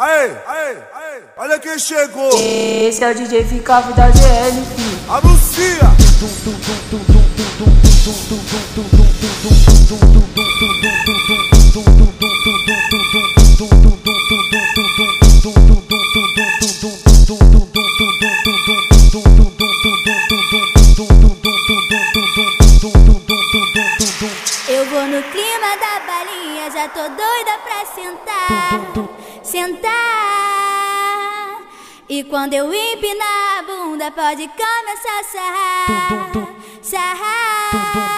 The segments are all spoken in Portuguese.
Aê, aê, aê, olha quem chegou. Esse é o DJ Ficavo da GL, filho. Anuncia. Eu vou no clima da balinha, já tô doida pra sentar. Sentar. E quando eu empinar a bunda, pode começar a sarrar. Sarrar.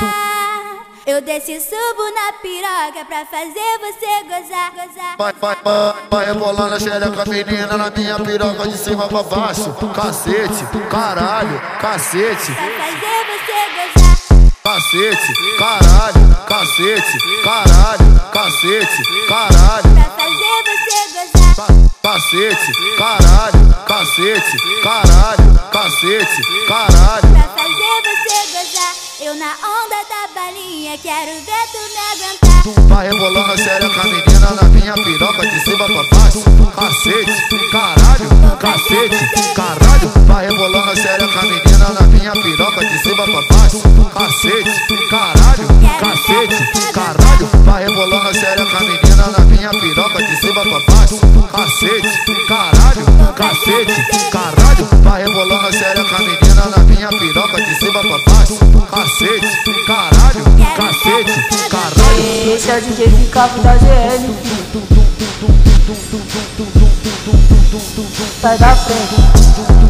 Eu desço e subo na piroca pra fazer você gozar, gozar. Vai, vai, vai, vai rebolando a xereca menina na minha piroca de cima pra baixo. Cacete, caralho, cacete, Pra fazer você gozar. Cacete, caralho, cacete, caralho, cacete, caralho, Pra fazer você gozar. ca- cacete, caralho, cacete, caralho, cacete, caralho. Pra fazer você gozar. Eu na onda da balinha, quero ver tu me aguentar. Vai rebolando a xereca menina na minha piroca de cima pra baixo. Cacete, caralho, cacete, caralho. Vai rebolando a xereca menina na minha piroca de cima pra baixo. Cacete, caralho, cacete, caralho. Vai rebolando a xereca menina na minha piroca de cima pra baixo. Cacete, caralho, cacete, caralho. Vai rebolando a xereca menina na minha piroca de cima pra baixo. Cacete, caralho, cacete, caralho. Esse é o DJ Ficavo da GL. Sai da frente.